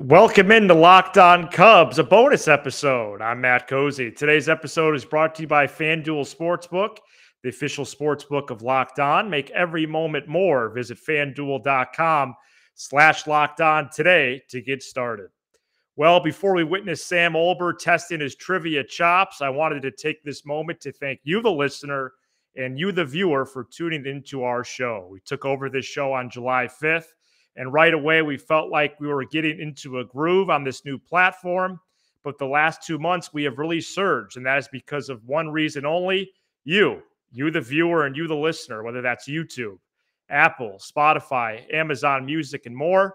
Welcome into Locked On Cubs, a bonus episode. I'm Matt Cozzi. Today's episode is brought to you by FanDuel Sportsbook, the official sportsbook of Locked On. Make every moment more. Visit fanduel.com slash locked on today to get started. Well, before we witness Sam Olbur testing his trivia chops, I wanted to take this moment to thank you, the listener, and you, the viewer, for tuning into our show. We took over this show on July 5th. And right away, we felt like we were getting into a groove on this new platform. But the last two months, we have really surged. And that is because of one reason only you, you, the viewer, and you, the listener, whether that's YouTube, Apple, Spotify, Amazon Music, and more.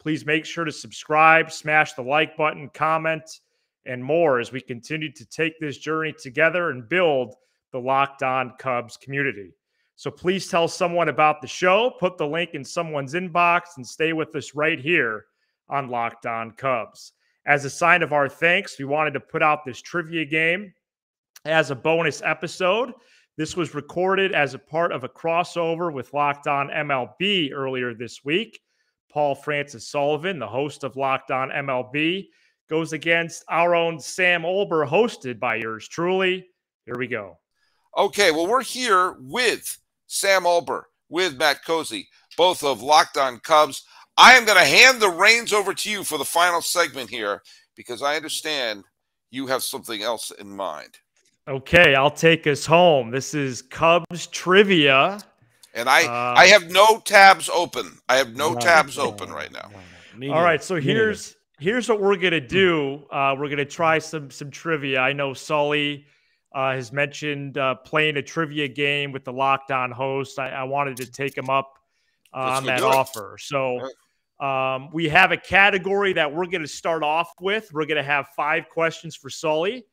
Please make sure to subscribe, smash the like button, comment, and more as we continue to take this journey together and build the Locked On Cubs community. So please tell someone about the show, put the link in someone's inbox, and stay with us right here on Locked On Cubs. As a sign of our thanks, we wanted to put out this trivia game as a bonus episode. This was recorded as a part of a crossover with Locked On MLB earlier this week. Paul Francis Sullivan, the host of Locked On MLB, goes against our own Sam Olbur, hosted by yours truly. Here we go. Okay, well, we're here with Sam Olbur with Matt Cozzi, both of Locked On Cubs. I am going to hand the reins over to you for the final segment here because I understand you have something else in mind. Okay, I'll take us home. This is Cubs trivia. And I uh, I have no tabs open. I have no, no tabs no, open right now. No, All right, so here's here's what we're gonna do. Uh, we're gonna try some some trivia. I know Sully uh, has mentioned uh, playing a trivia game with the Locked On host. I, I wanted to take him up uh, on that offer. So um, we have a category that we're going to start off with. We're going to have five questions for Sully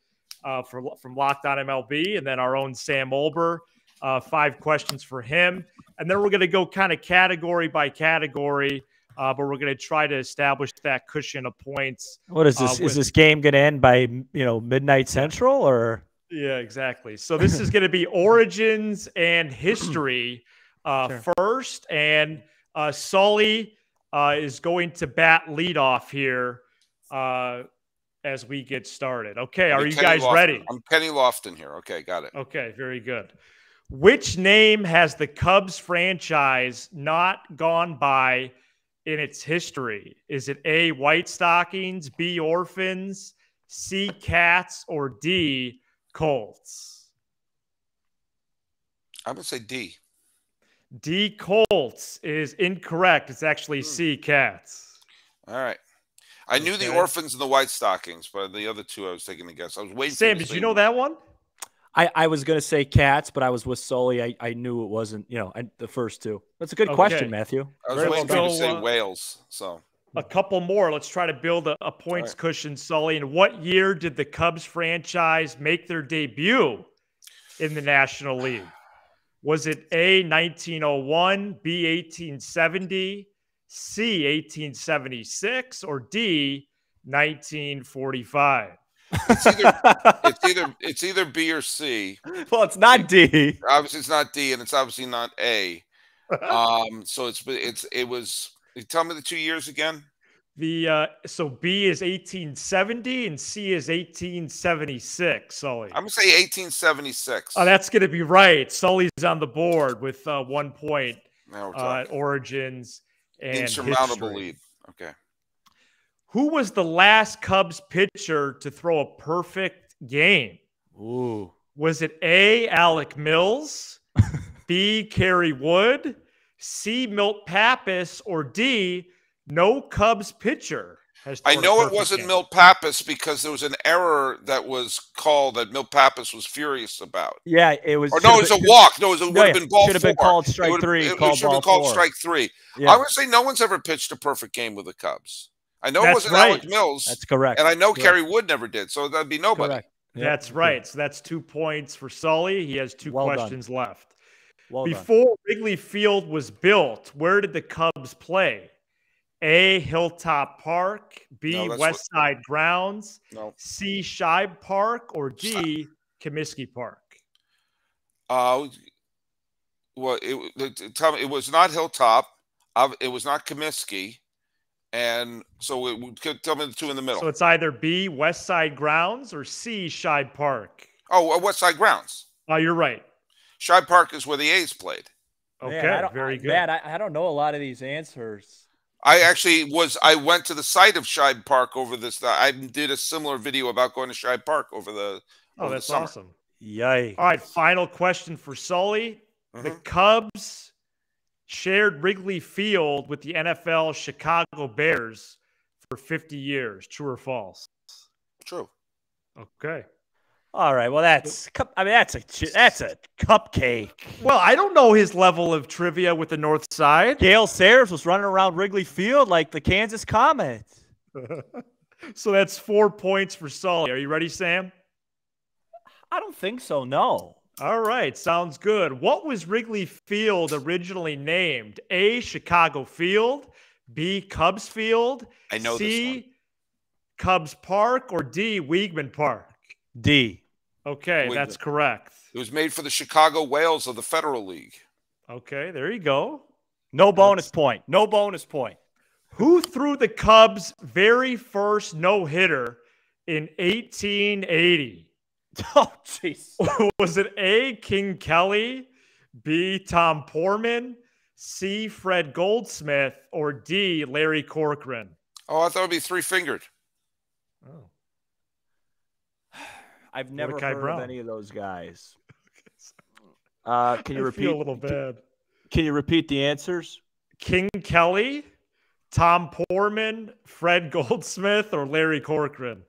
uh, for, from Locked On MLB, and then our own Sam Olbur, uh, five questions for him. And then we're going to go kind of category by category. Uh, but we're going to try to establish that cushion of points. What is this? Uh, with, is this game going to end by you know midnight central or? Yeah, exactly. So this is going to be origins and history uh, sure. first, and uh, Sully uh, is going to bat leadoff here uh, as we get started. Okay, are you guys Lofton. ready? I'm Kenny Lofton here. Okay, got it. Okay, very good. Which name has the Cubs franchise not gone by in its history? Is it A. White Stockings, B. Orphans, C. Cats, or D. Colts. I'm going to say D. D Colts is incorrect. It's actually hmm. C Cats. All right. I okay. knew the orphans and the white stockings, but the other two I was taking a guess. I was waiting. Sam, did you know that one? I, I was going to say cats, but I was with Sully. I, I knew it wasn't, you know, I, the first two. That's a good okay. question, Matthew. I was Very waiting well for you to say uh, Whales. So a couple more. Let's try to build a, a points right. cushion, Sully. And what year did the Cubs franchise make their debut in the National League? Was it A, 1901, B, 1870, C, 1876, or D, 1945? It's either, it's either it's either B or C. Well, it's not D. Obviously, it's not D, and it's obviously not A. Um, so it's it's it was Tell me the two years again. The uh, so B is 1870 and C is 1876. Sully. I'm gonna say 1876. Oh, that's gonna be right. Sully's on the board with uh, one point. Uh, origins and insurmountable history. lead. Okay. Who was the last Cubs pitcher to throw a perfect game? Ooh. Was it A. Alec Mills, B. Kerry Wood, C. Milt Pappas, or D. No Cubs pitcher has. I know it wasn't game. Milt Pappas because there was an error that was called that Milt Pappas was furious about. Yeah, it was. Or no, it was a walk. No, it, was, would have been ball Should have been called strike three. It, it should have been called four. strike three. Yeah. I would say no one's ever pitched a perfect game with the Cubs. I know That's it wasn't right. Alec Mills. That's correct. And I know yeah. Kerry Wood never did, so that'd be nobody. Yep. That's right. So that's two points for Sully. He has two well questions done. left. Well Before done. Wrigley Field was built, where did the Cubs play? A. Hilltop Park, B. No, West what... Side Grounds, no. C. Shibe Park, or D. Comiskey Park? Uh, well, it, it, tell me, it was not Hilltop. It was not Comiskey. And so it would tell me the two in the middle. So it's either B, West Side Grounds, or C, Shibe Park. Oh, uh, West Side Grounds. Oh, you're right. Shibe Park is where the A's played. Okay, Man, I very I, good. Man, I, I don't know a lot of these answers. I actually was. I went to the site of Shibe Park over this. I did a similar video about going to Shibe Park over the. oh, over that's summer. awesome. Yikes. All right, final question for Sully. The Mhm. Cubs shared Wrigley Field with the NFL Chicago Bears for 50 years. True or false? True. Okay. All right. Well, that's I mean that's a that's a cupcake. Well, I don't know his level of trivia with the North Side. Gale Sayers was running around Wrigley Field like the Kansas Comet. so that's four points for Sully. Are you ready, Sam? I don't think so. No. All right, sounds good. What was Wrigley Field originally named? A. Chicago Field, B. Cubs Field, I know C. this one. Cubs Park, or D. Weeghman Park? D. Okay, Weeghman. that's correct. It was made for the Chicago Whales of the Federal League. Okay, there you go. No bonus point. No bonus point. Who threw the Cubs' very first no hitter in 1880? Oh, jeez. Was it A. King Kelly, B. Tom Poorman, C. Fred Goldsmith, or D. Larry Corcoran? Oh, I thought it'd be three fingered. Oh. I've never Mordecai heard Brown. of any of those guys. Uh, can you I repeat? feel a little bad. Can you repeat the answers? King Kelly, Tom Poorman, Fred Goldsmith, or Larry Corcoran?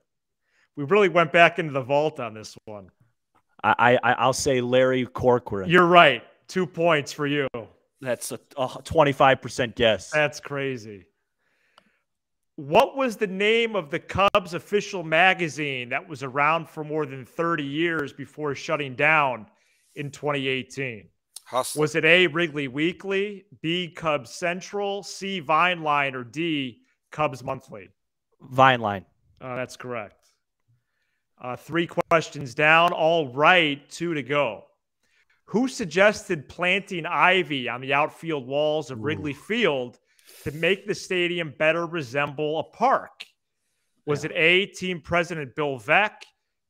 We really went back into the vault on this one. I, I I'll say Larry Corcoran. You're right. Two points for you. That's a twenty-five percent guess. That's crazy. What was the name of the Cubs official magazine that was around for more than 30 years before shutting down in 2018? Hustler. Was it A, Wrigley Weekly, B, Cubs Central, C, Vine Line, or D, Cubs Monthly? Vine line. Uh, that's correct. Uh, three questions down. All right, two to go. Who suggested planting ivy on the outfield walls of Wrigley Field to make the stadium better resemble a park? Was it A, team president Bill Veeck,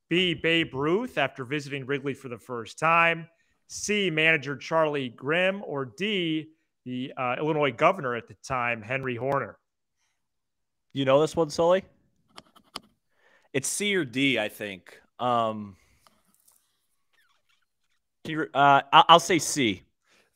B, Babe Ruth after visiting Wrigley for the first time, C, manager Charlie Grimm, or D, the uh, Illinois governor at the time, Henry Horner? You know this one, Sully? It's C or D, I think. Um, you, uh, I'll say C.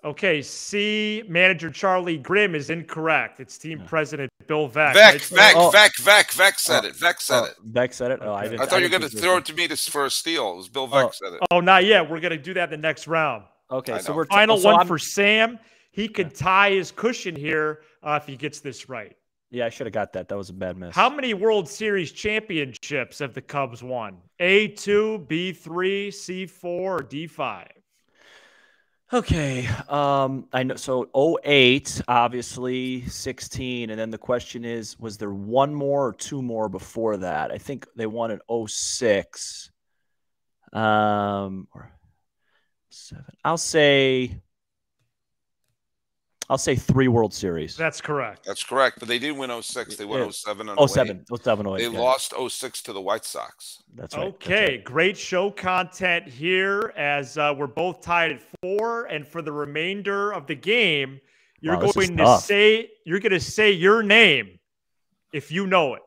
Okay, C manager Charlie Grimm is incorrect. It's team president Bill Veeck. Veeck, right? So- Veeck, Oh. Veeck, Veeck, Veeck said Oh. it. Veeck said Oh, it. Beck said it. Oh, I didn't. I thought you were going to throw it it to me to, for a steal. It was Bill Veeck Oh. said it. Oh, not yet. We're gonna do that in the next round. Okay, so we're t- Final so one I'm- for Sam. He could tie his cushion here uh, if he gets this right. Yeah, I should have got that. That was a bad miss. How many World Series championships have the Cubs won? A two, B three, C four, D five? Okay. Um, I know. So 08, obviously 16, and then the question is, was there one more or two more before that? I think they won in 06. Um, or seven. I'll say. I'll say three World Series. That's correct. That's correct. But they didn't win 06. They won Yeah. 07 and 07. 07, 08. They yeah, lost 06 to the White Sox. That's right. that's Okay, right. great show content here as uh, we're both tied at four, and for the remainder of the game, you're Wow, going to say you're going to say your name if you know it.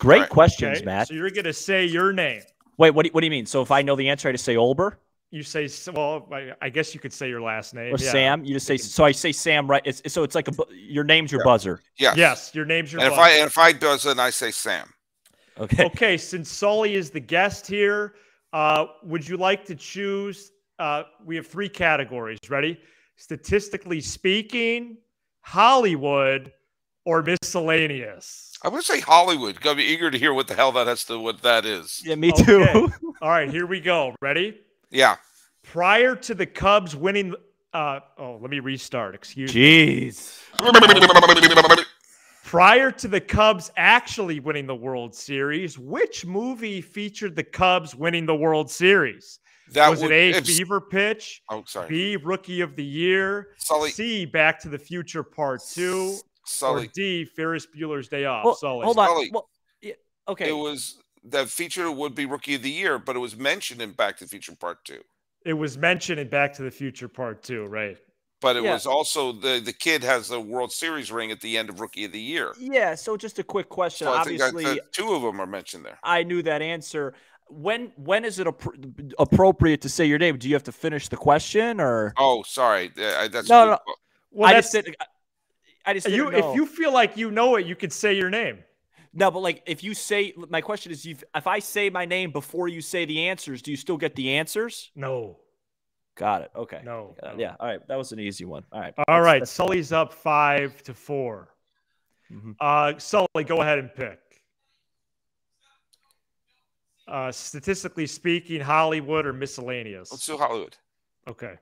Great Right. questions, Okay, Matt. so you're going to say your name. Wait, what do, what do you mean? So if I know the answer, I just say Olbur You say well, I, I guess you could say your last name or yeah. Sam? You just say so. I say Sam, right? It's, so it's like a your name's your Yeah. buzzer. Yes. Yes, your name's your. And if. I and if I does it, I say Sam. Okay. okay, since Sully is the guest here, uh, would you like to choose? Uh, we have three categories. Ready? Statistically speaking, Hollywood, or miscellaneous. I would say Hollywood. Gotta be eager to hear what the hell that has to what that is. Yeah, me Okay. too. All right, here we go. Ready? Yeah. Prior to the Cubs winning, uh, oh, let me restart. Excuse me. Jeez. Prior to the Cubs actually winning the World Series, which movie featured the Cubs winning the World Series? That Was would, it A, if- Fever Pitch, Oh, sorry. B, Rookie of the Year, Sully. C, Back to the Future Part 2, Sully. Or D. Ferris Bueller's Day Off. Well, Sully. hold on. Sully. Well, yeah, okay. It was that feature would be Rookie of the Year, but it was mentioned in Back to the Future Part Two. It was mentioned in Back to the Future Part Two, right? But it Yeah. was also the the kid has the World Series ring at the end of Rookie of the Year. yeah. So just a quick question. So I think that, Obviously, that two of them are mentioned there. I knew that answer. When when is it appro- appropriate to say your name? Do you have to finish the question or? Oh, sorry, Uh, that's No, no. Well, I that's just did. I just you. didn't know. If you feel like you know it, you could say your name. No, but like if you say my question is, you if I say my name before you say the answers, do you still get the answers? No, Got it. Okay. no. Uh, yeah. All right. That was an easy one. All right. All That's- right. that's- Sully's up five to 4 Mhm. Uh, Sully, go ahead and pick. Uh, statistically speaking, Hollywood or miscellaneous? Let's do Hollywood. Okay.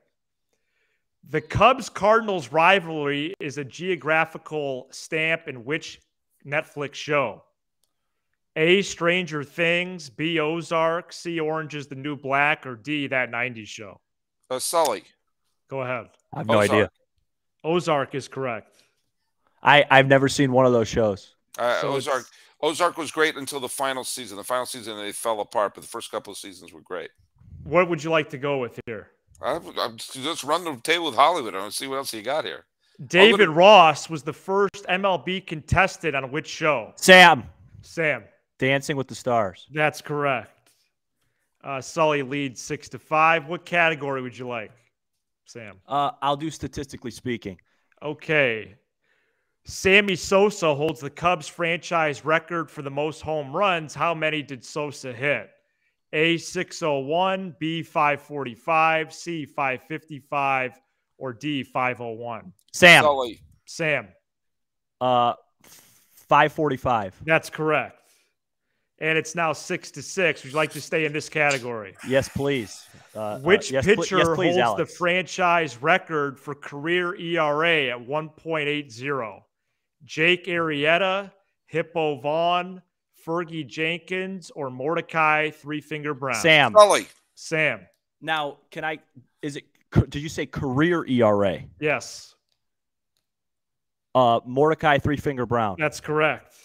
The Cubs Cardinals rivalry is a geographical stamp in which Netflix show? A. Stranger Things, B. Ozark, C. Orange is the New Black, or D. That 90s show? Uh, Sully. Go ahead. I have no Ozark. idea. Ozark is correct. I I've never seen one of those shows. Uh, So Ozark. it's- Ozark was great until the final season. The final season they fell apart, but the first couple of seasons were great. What would you like to go with here? I, I'm just run the table with Hollywood. I don't see what else you got here. David Ross was the first MLB contestant on which show? Sam, Sam. Dancing with the Stars. That's correct. Uh, Sully leads six to five. What category would you like, Sam? Uh, I'll do statistically speaking. Okay. Sammy Sosa holds the Cubs franchise record for the most home runs. How many did Sosa hit? A 601, B 545, C 555, or D 501? Sam, Sully. Sam. uh, five forty-five. That's correct. And it's now six to six. Would you like to stay in this category? Yes, please. Uh, uh, Which yes, pl- pitcher yes, please, holds Alex. the franchise record for career ERA at 1.80? Jake Arrieta, Hippo Vaughn, Fergie Jenkins, or Mordecai Three Finger Brown? Sam. Sully. Sam. Now, can I? Is it? Ca- Did you say career ERA? Yes, Uh, Mordecai Three Finger Brown. that's correct.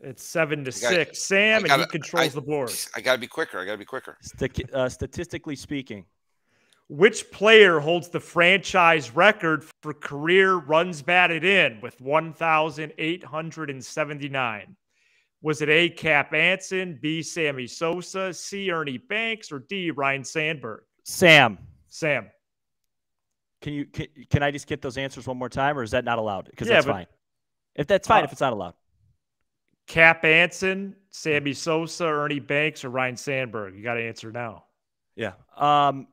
It's seven to got- six. Sam, and gotta- he controls I- the board. I got to be quicker. I got to be quicker. Stati- uh, statistically speaking, Which player holds the franchise record for career runs batted in with 1,879? Was it A. Cap Anson, B. Sammy Sosa, C. Ernie Banks, or D. Ryne Sandberg? Sam. Sam. Can you can, can I just get those answers one more time, or is that not allowed? Because Yeah, that's but- fine. If that's fine, Uh, if it's not allowed. Cap Anson, Sammy Sosa, Ernie Banks, or Ryne Sandberg? You got to answer now. Yeah. Um,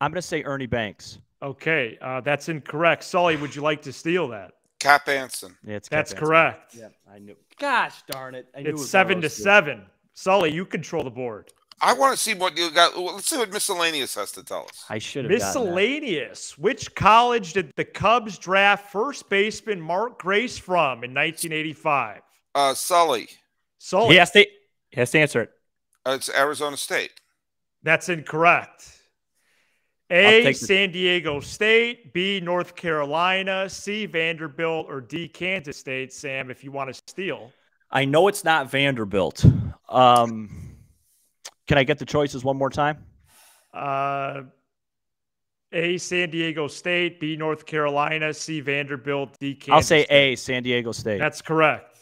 I'm gonna say Ernie Banks. Okay, uh, that's incorrect. Sully, would you like to steal that? Cap Anson. Yeah, it's Cap That's Anson. correct. Yeah, I knew. Gosh darn it! I knew it It's was seven to two. seven. Sully, you control the board. I want to see what you got. Let's see what miscellaneous has to tell us. I should have gotten that. Miscellaneous. Which college did the Cubs draft first baseman Mark Grace from in 1985? Uh, Sully. Sully. He has to. He has to answer it. Uh, it's Arizona State. That's incorrect. A. San Diego State. B. North Carolina. C. Vanderbilt. Or D. Kansas State. Sam, if you want to steal. I know it's not Vanderbilt. Um, can I get the choices one more time? Uh, A. San Diego State. B. North Carolina. C. Vanderbilt. D. Kansas I'll say State. A, San Diego State. That's correct.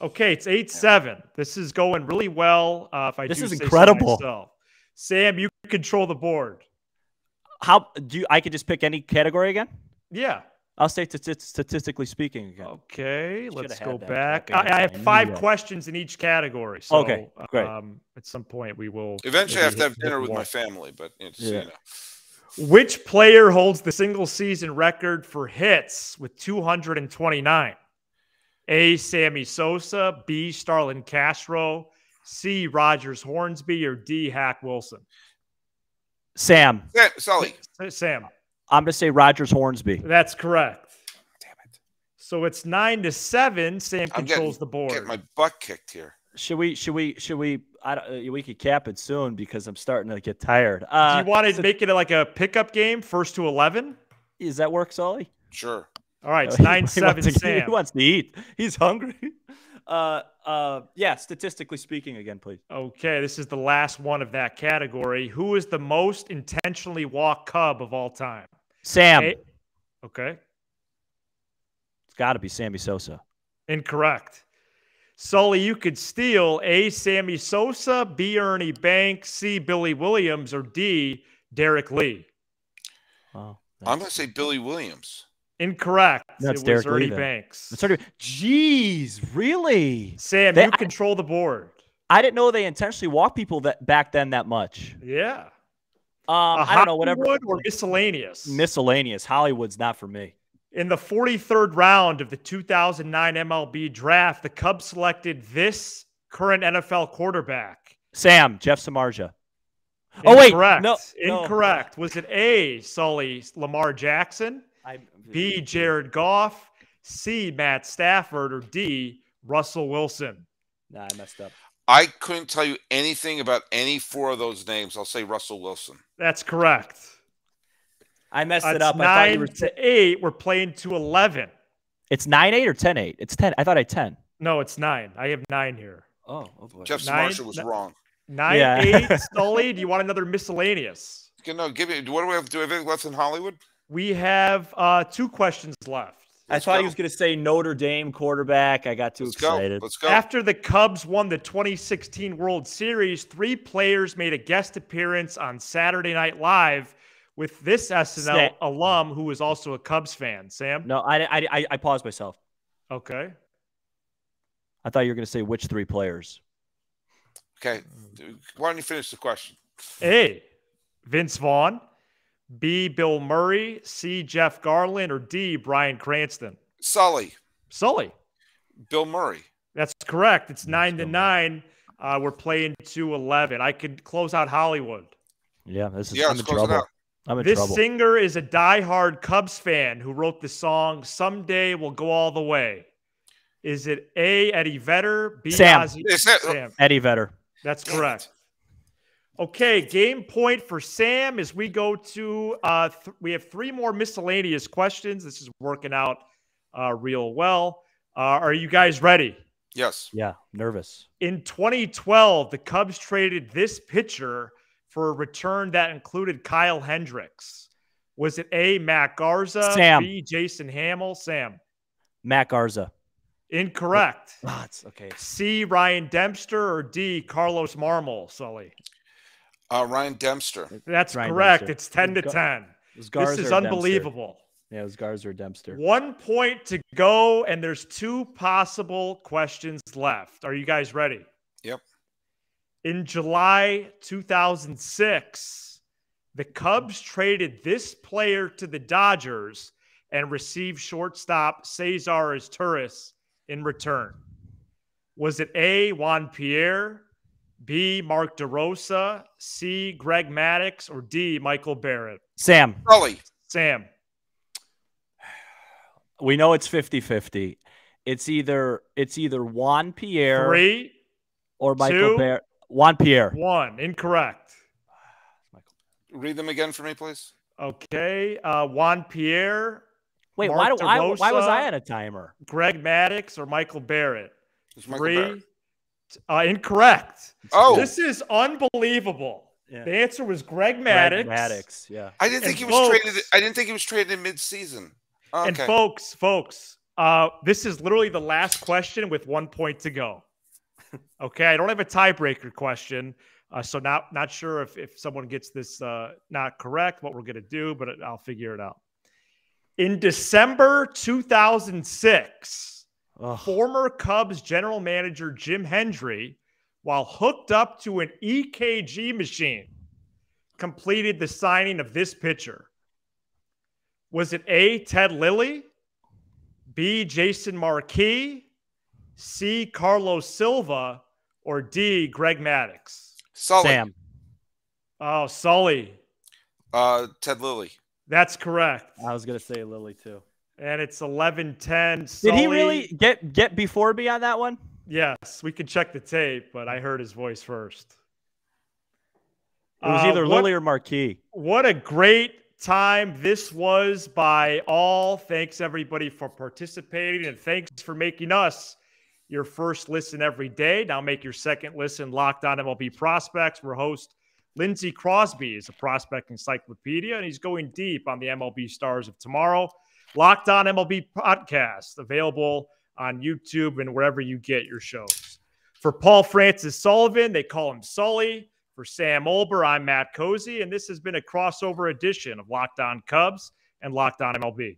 Okay, it's eight seven. This is going really well. Uh, if I This is so incredible. myself. Sam, you control the board. How do you, I could just pick any category again? Yeah. I'll say stati- statistically speaking again. Okay, Should've let's go back. back I, I have five knew that. questions in each category. So, Okay, great. Um, at some point, we will. Eventually, I have to have dinner with the my family, but you know, just so Yeah. you know. Which player holds the single season record for hits with 229? A. Sammy Sosa, B. Starlin Castro, C. Rogers Hornsby, or D. Hack Wilson? Sam, Yeah, Sully. Sam, I'm going to say Rogers Hornsby. that's correct. Damn it. So it's nine to seven. Sam I'm controls getting- the board. Get my butt kicked here. Should we? Should we? Should we? I don't, uh, we could cap it soon because I'm starting to get tired. Uh, Do you want to so- make it like a pickup game, first to eleven? Does that work, Sully? Sure. All right, it's nine seven. to- Sam. He wants to eat. He's hungry. Uh, uh, yeah. Statistically speaking, again, please. Okay, this is the last one of that category. Who is the most intentionally walked Cub of all time? Sam. A- okay, It's got to be Sammy Sosa. incorrect. Sully, you could steal A. Sammy Sosa, B. Ernie Banks, C. Billy Williams, or D. Derrek Lee. Oh, I'm going to say Billy Williams. Incorrect. That's it Derrek was Ernie then. Banks. It's already. Jeez, really? Sam, They- you control the board. I didn't know they intentionally walked people that back then that much. Yeah. Um, I don't know. Whatever. Hollywood or miscellaneous. Miscellaneous. Hollywood's not for me. In the 43rd round of the 2009 MLB draft, the Cubs selected this current NFL quarterback. Sam, Jeff Samardzija. Oh, wait, Incorrect. no, no. Incorrect. Was it A, Sully Lamar Jackson, I, B, Jared Goff, C, Matt Stafford, or D, Russell Wilson? Nah, I messed up. I couldn't tell you anything about any four of those names. I'll say Russell Wilson. That's correct. I messed That's it up. I thought you nine were. to eight. We're playing to 11. It's nine eight or ten eight. It's ten. I thought I had ten. No, it's nine. I have nine here. Oh, oh boy. Jeff Nine- Samardzija was n- wrong. Nine, Yeah. eight, Sully. Do you want another miscellaneous? Okay, No, give me. What do we have? Do we have anything left in Hollywood? We have uh, two questions left. I Let's thought go. he was going to say Notre Dame quarterback. I got too Let's excited. go. Let's go. After the Cubs won the 2016 World Series, three players made a guest appearance on Saturday Night Live with this SNL Sa- alum who was also a Cubs fan. Sam? No, I, I, I, I paused myself. Okay. I thought you were going to say which three players. Okay. Why don't you finish the question? A. Vince Vaughn. B. Bill Murray. C. Jeff Garlin. Or D. Bryan Cranston. Sully, Sully. Bill Murray. That's correct. It's nine to Bill nine. Uh, we're playing to 11. I could close out Hollywood. Yeah, this is. Yeah, I'm in trouble. I'm in This trouble. singer is a diehard Cubs fan who wrote the song "Someday We'll Go All the Way." Is it A. Eddie Vedder, B. Sam. Ozzy? Is that- Sam. Eddie Vedder. That's correct. Okay, game point for Sam as we go to. Uh, th- we have three more miscellaneous questions. This is working out uh, real well. Uh, are you guys ready? Yes. Yeah, nervous. In 2012, the Cubs traded this pitcher for a return that included Kyle Hendricks. Was it A. Matt Garza, Sam. B. Jason Hammel, Sam? Matt Garza. Incorrect. It's okay. C. Ryan Dempster or D. Carlos Marmol, Sully? Uh, Ryan Dempster. That's Ryan correct. Dempster. It's 10 to Gar- 10. This is or Dempster. unbelievable. Yeah, it was Garza or Dempster. One point to go, and there's two possible questions left. Are you guys ready? Yep. In July 2006, the Cubs traded this player to the Dodgers and received shortstop Cesar Izturis in return. Was it A. Juan Pierre, B. Mark DeRosa, C. Greg Maddux, or D. Michael Barrett? Sam, Sully. Sam. we know it's 50-50. It's either it's either Juan Pierre Three, or Michael two, Bear. Juan Pierre. one. Incorrect. Michael. Read them again for me, please. Okay. Uh, Juan Pierre, Wait, Mark why do I, why was I on a timer? Greg Maddux, or Michael Barrett? It's Michael Three. Barrett. Uh, incorrect. Oh, This is unbelievable. Yeah. The answer was Greg Greg Maddux. Maddux. Yeah. I didn't think and he was folks- traded. I didn't think he was traded in mid-season. Okay. And folks, folks, uh, this is literally the last question with one point to go. okay, I don't have a tiebreaker question, uh, so not not sure if if someone gets this uh, not correct, what we're gonna do, but I'll figure it out. In December 2006, Ugh. former Cubs general manager Jim Hendry, while hooked up to an EKG machine, completed the signing of this pitcher. Was it A, Ted Lilly, B, Jason Marquis, C, Carlos Silva, or D, Greg Maddux? Sully. Sam. Oh, Sully. Uh, Ted Lilly. That's correct. I was gonna say Lilly too. And it's 11 10. Did he really get get before me on that one? Yes, we can check the tape, but I heard his voice first. It was Uh, either what- Lilly or Marquis. What a great time this was by all. Thanks everybody for participating and thanks for making us your first listen every day. Now make your second listen locked on MLB prospects. We're host Lindsey Crosby is a prospect encyclopedia and he's going deep on the MLB stars of tomorrow. Locked on MLB podcast available on YouTube and wherever you get your shows. For Paul Francis Sullivan, they call him Sully. For Sam Olbur, I'm Matt Cozzi, and this has been a crossover edition of Locked On Cubs and Locked On MLB.